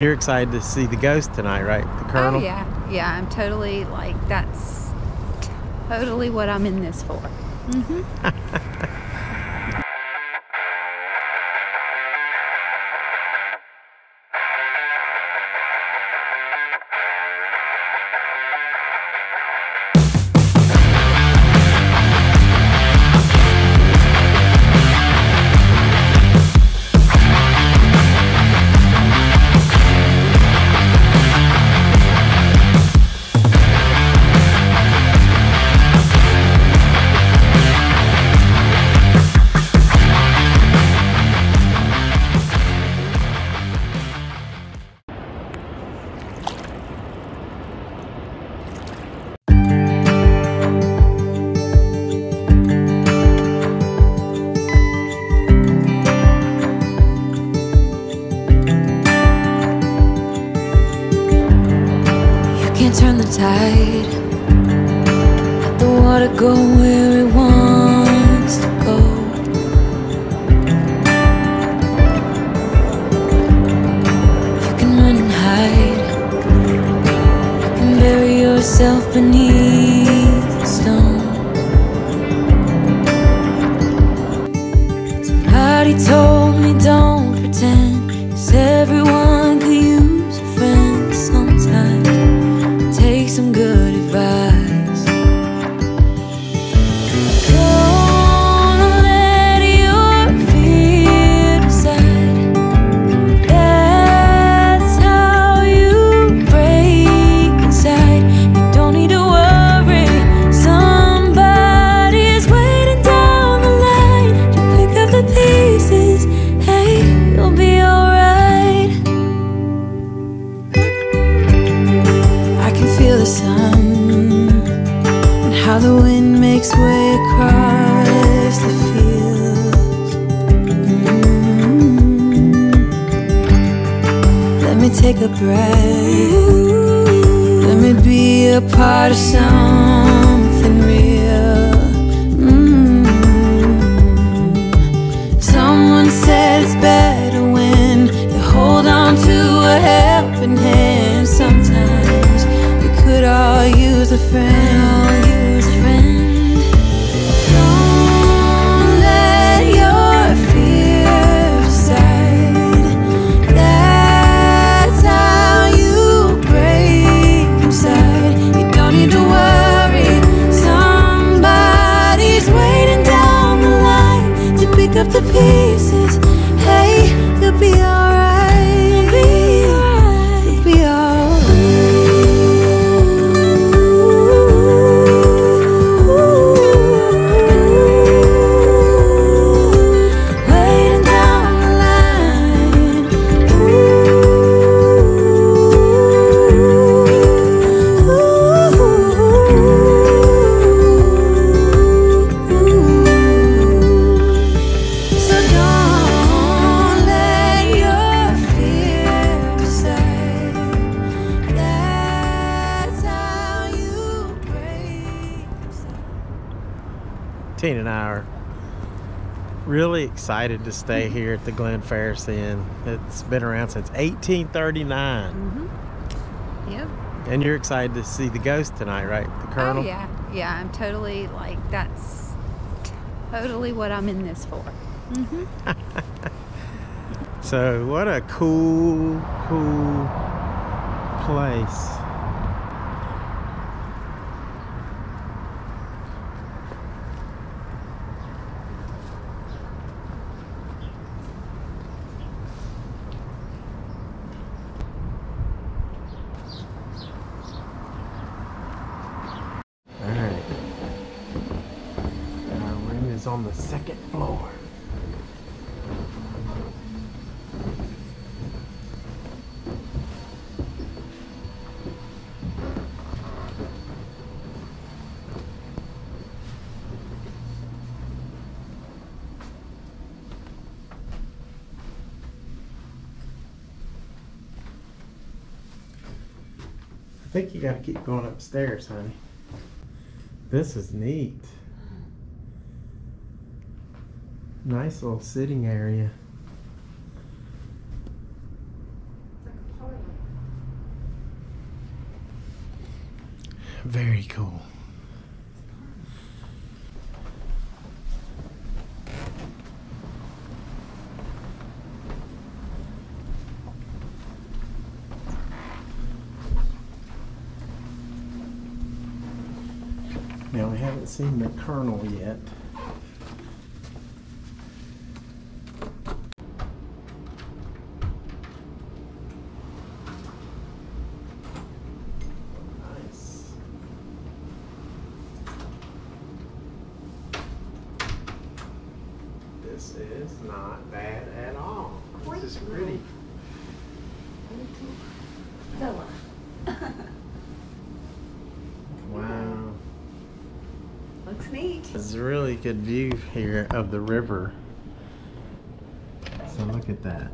You're excited to see the ghost tonight, right? The Colonel? Oh yeah, yeah. I'm totally like that's totally what I'm in this for. hmm how the wind makes way across the fields. Mm. Let me take a breath. Let me be a part of something real. Mm. Someone said it's better when you hold on to a helping hand. Sometimes we could. All use a friend. Tina and I are really excited to stay here at the Glen Ferris Inn. It's been around since 1839. hmm Yep. And you're excited to see the ghost tonight, right? The Colonel? Oh yeah, yeah. I'm totally like that's totally what I'm in this for. Mm-hmm. So, what a cool, cool place. All right. Our room is on the second floor. I think you gotta keep going upstairs, honey. This is neat. nice little sitting area. Very cool. Now we haven't seen the colonel yet. Not bad at all. This is pretty. Wow. Looks neat. It's a really good view here of the river. So look at that.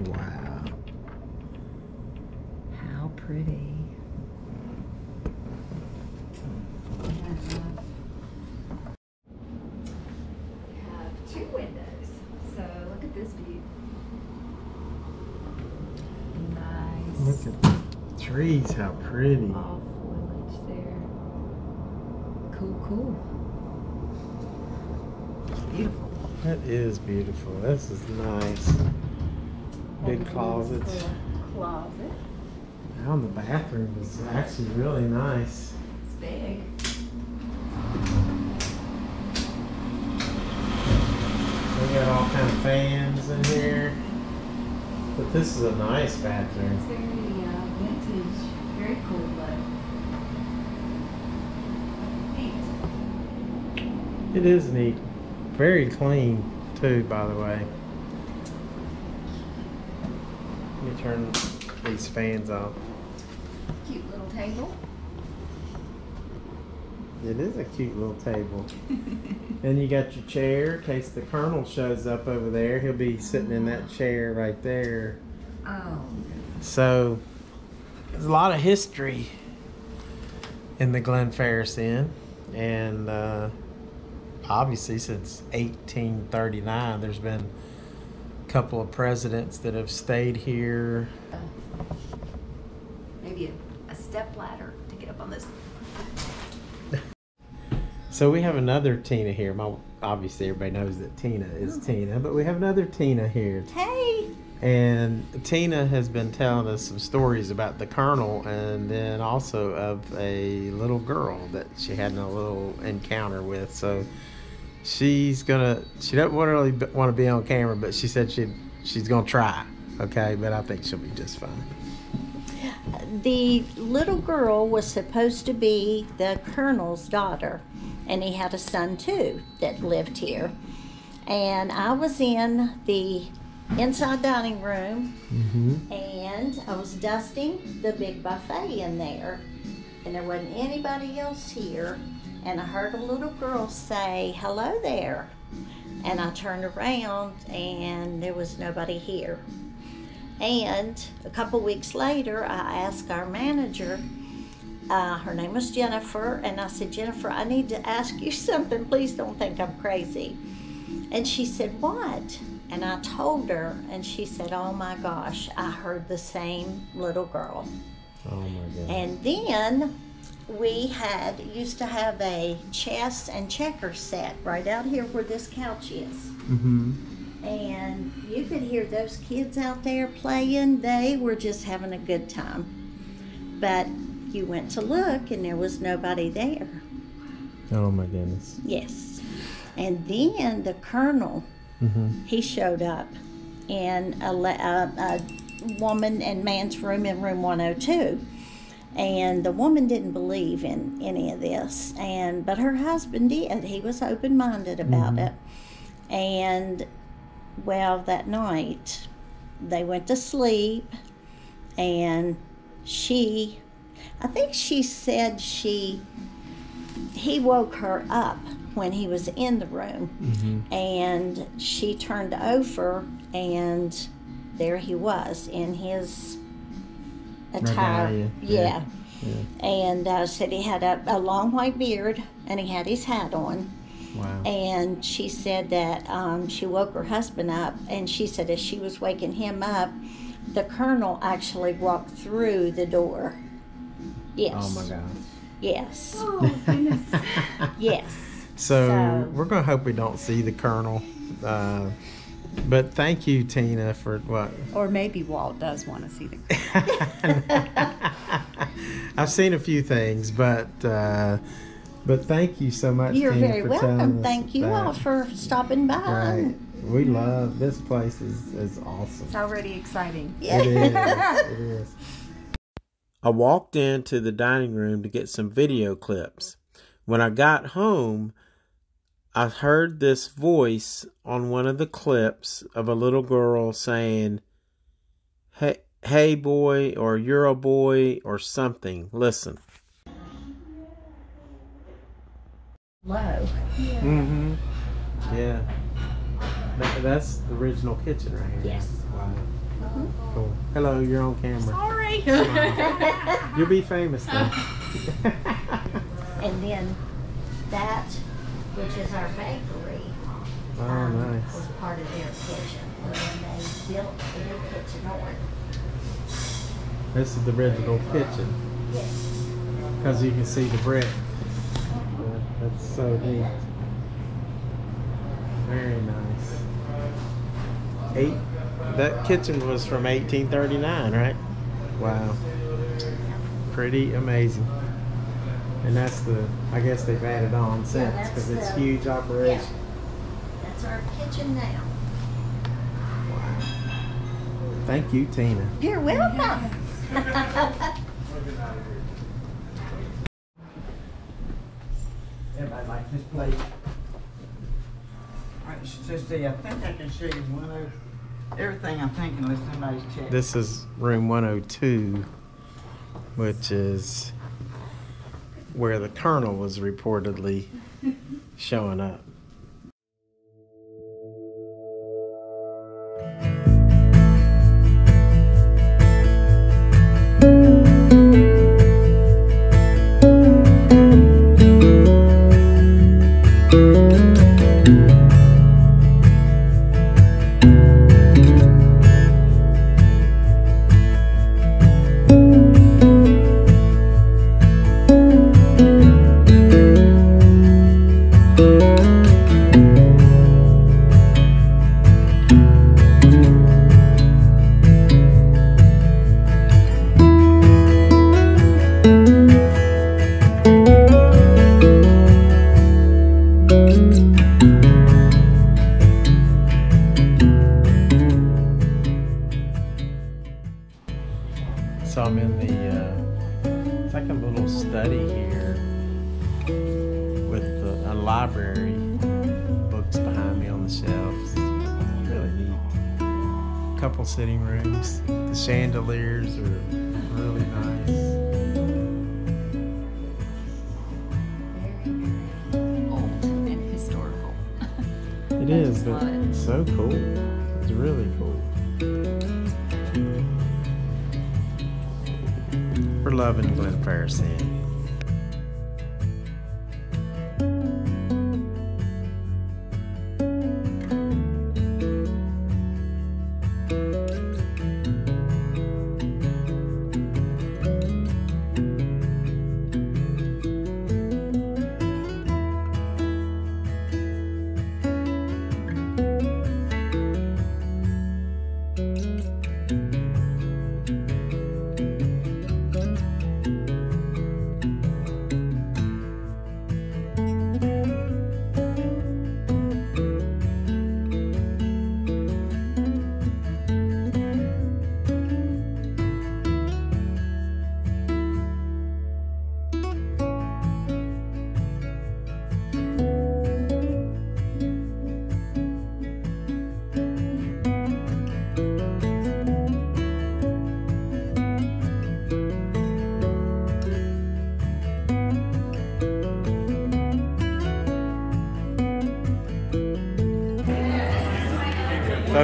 Wow. How pretty. have two windows. So look at this view. Nice. Look at the trees, how pretty. All foliage there. Cool, cool. Beautiful. That is beautiful. This is nice. Big closets. Closet. Now in the bathroom is actually really nice. It's big. We got all kind of fans in here. But this is a nice It's bathroom. Very uh. Very cool look. Neat. It is neat. Very clean too, by the way. Let me turn these fans off. Cute little table. It is a cute little table. and you got your chair in case the colonel shows up over there. He'll be sitting in that chair right there. Oh. So there's a lot of history in the Glen Ferris Inn, and uh, obviously since 1839, there's been a couple of presidents that have stayed here. Maybe a, a step ladder to get up on this. So we have another Tina here. My obviously everybody knows that Tina is Tina, but we have another Tina here. Hey! And Tina has been telling us some stories about the Colonel and then also of a little girl that she had a little encounter with. So she's gonna, she doesn't really want to be on camera, but she said she she's gonna try. Okay, but I think she'll be just fine. the little girl was supposed to be the colonel's daughter, and he had a son too that lived here. And I was in the inside dining room, Mm-hmm. and I was dusting the big buffet in there, and there wasn't anybody else here. And I heard a little girl say, Hello there. And I turned around, and there was nobody here. And a couple weeks later, I asked our manager, uh, her name was Jennifer, and I said, Jennifer, I need to ask you something. Please don't think I'm crazy. And she said, What? And I told her, and she said, Oh my gosh, I heard the same little girl. Oh my goodness. And then we had used to have a chess and checker set right out here where this couch is Mm-hmm. and you could hear those kids out there playing. They were just having a good time. But you went to look and there was nobody there. Oh my goodness. Yes. And then the colonel, Mm-hmm. he showed up in a, a, a woman and man's room in room 102. And the woman didn't believe in any of this, and but her husband did. He was open-minded about Mhm. it. And well, that night they went to sleep, and she, I think she said she, he woke her up when he was in the room, Mm-hmm. and she turned over, and there he was in his attire. Regalia, Yeah. yeah. Yeah. And uh, said he had a, a long white beard and he had his hat on. Wow. And she said that um, she woke her husband up, and she said as she was waking him up, the colonel actually walked through the door. Yes. Oh my God. Yes. Oh, goodness. Yes. So, So- we're gonna hope we don't see the colonel. Uh, but thank you, Tina, for what. or maybe Walt does want to see the. I've seen a few things, but uh, but thank you so much. You're Tina, very for telling welcome. us Thank you that. all for stopping by. Right. We love this place. is is awesome. It's already exciting. Yeah. It is. It is. I walked into the dining room to get some video clips. When I got home, I heard this voice on one of the clips of a little girl saying, "Hey, hey boy," or "You're a boy," or something. Listen. Low. Mm-hmm. Yeah. That, that's the original kitchen right here. Yes. Wow. Cool. Hello, you're on camera. Sorry. You'll be famous then. And then that, which is our bakery, oh, um, nice. was part of their kitchen. And then they built the new kitchen on. This is the original kitchen Yes. because you can see the brick. Yeah, that's so neat. Very nice. Eight. That kitchen was from 1839, right? Wow. Pretty amazing. And that's the. I guess they've added on since that's because it's the- huge operation. That's our kitchen now. Wow. Thank you, Tina. You're welcome. Everybody like this place. Alright, so see, I think I can show you one of everything I'm thinking unless somebody's checked. This is room 102, which is where the colonel was reportedly showing up. Library, books behind me on the shelves. It's really neat. Couple sitting rooms. The chandeliers are really nice. Old and historical. It is, but it. it's so cool. It's really cool. We're loving Glen Inn.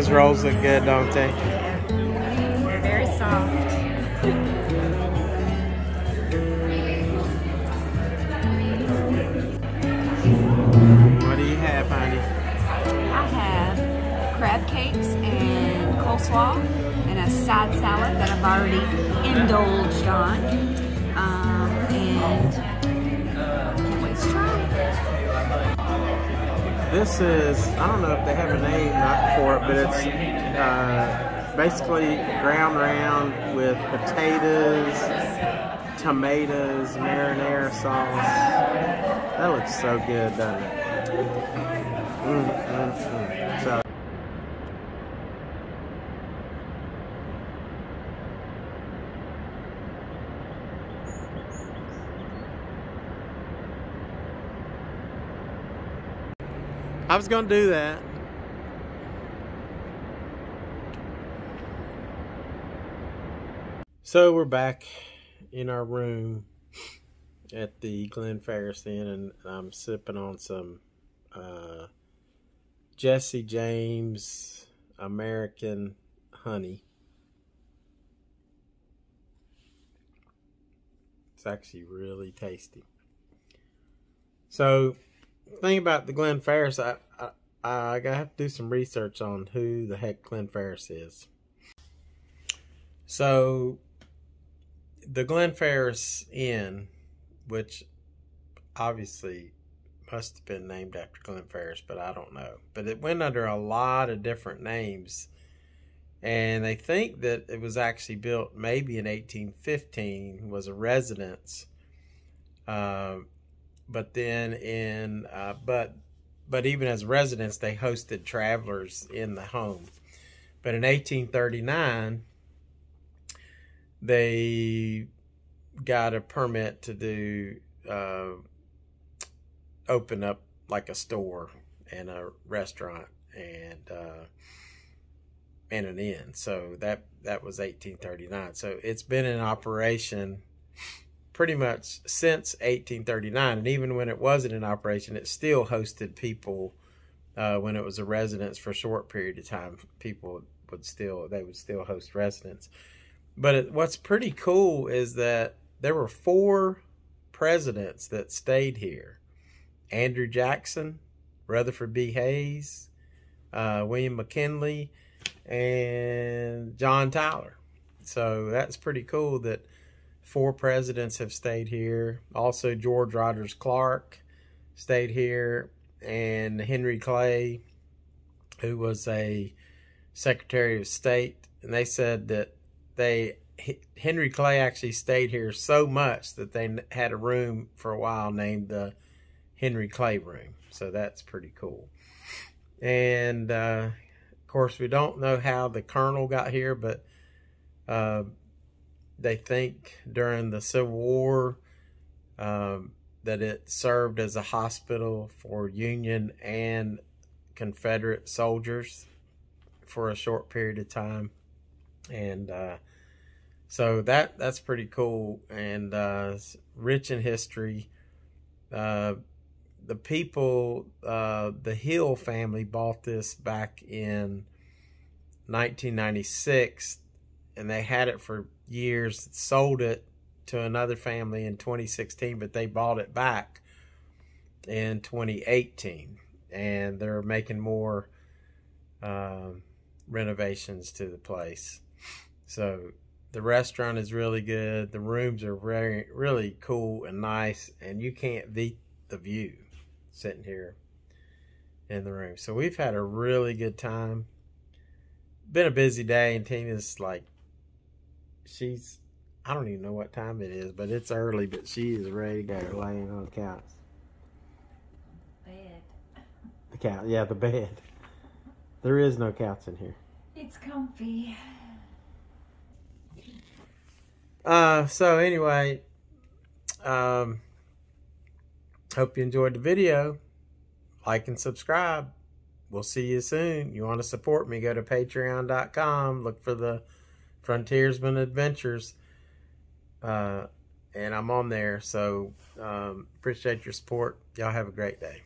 Those rolls look good, don't they? They're very soft. what do you have, honey? I have crab cakes and coleslaw and a side salad that I've already indulged on. Um, and wait to try This is, I don't know if they have a name for it, but it's uh, basically ground round with potatoes, tomatoes, marinara sauce. That looks so good, doesn't it? Mm, mm, mm. So, I was going to do that. So we're back in our room at the Glen Ferris Inn, and I'm sipping on some uh, Jesse James American honey. It's actually really tasty. So, thing about the Glen Ferris, I, I I have to do some research on who the heck Glen Ferris is. So, the Glen Ferris Inn, which obviously must have been named after Glen Ferris, but I don't know. But it went under a lot of different names. And they think that it was actually built maybe in 1815, was a residence. Uh, but then in, uh, but, but even as residents, they hosted travelers in the home. But in 1839, they got a permit to do uh, open up like a store and a restaurant and uh, and an inn. So that that was 1839. So it's been in operation pretty much since 1839, and even when it wasn't in operation, it still hosted people. Uh, when it was a residence for a short period of time, people would still they would still host residents. But it, what's pretty cool is that there were four presidents that stayed here Andrew Jackson, Rutherford B. Hayes, uh, William McKinley, and John Tyler. So that's pretty cool that four presidents have stayed here. Also, George Rogers Clark stayed here, and Henry Clay, who was a Secretary of State. And they said that they Henry Clay actually stayed here so much that they had a room for a while named the Henry Clay Room. So that's pretty cool. And uh, of course, we don't know how the colonel got here, but uh, they think during the Civil War um, that it served as a hospital for Union and Confederate soldiers for a short period of time. And uh, so that that's pretty cool and uh, rich in history. Uh, the people, uh, the Hill family bought this back in 1996, and they had it for years. Sold it to another family in 2016, but they bought it back in 2018, and they're making more um, renovations to the place. So the restaurant is really good. The rooms are very, really cool and nice, and you can't beat the view sitting here in the room. So we've had a really good time. Been a busy day, and Tina's like, she's, I don't even know what time it is, but it's early, but she is ready to go laying on the couch. Bed. The couch, yeah, the bed. There is no couch in here. It's comfy. Uh, so anyway, um, hope you enjoyed the video. Like and subscribe. We'll see you soon. You want to support me, go to patreon.com. Look for the Frontiersman Adventures. Uh, and I'm on there. So um, appreciate your support. Y'all have a great day.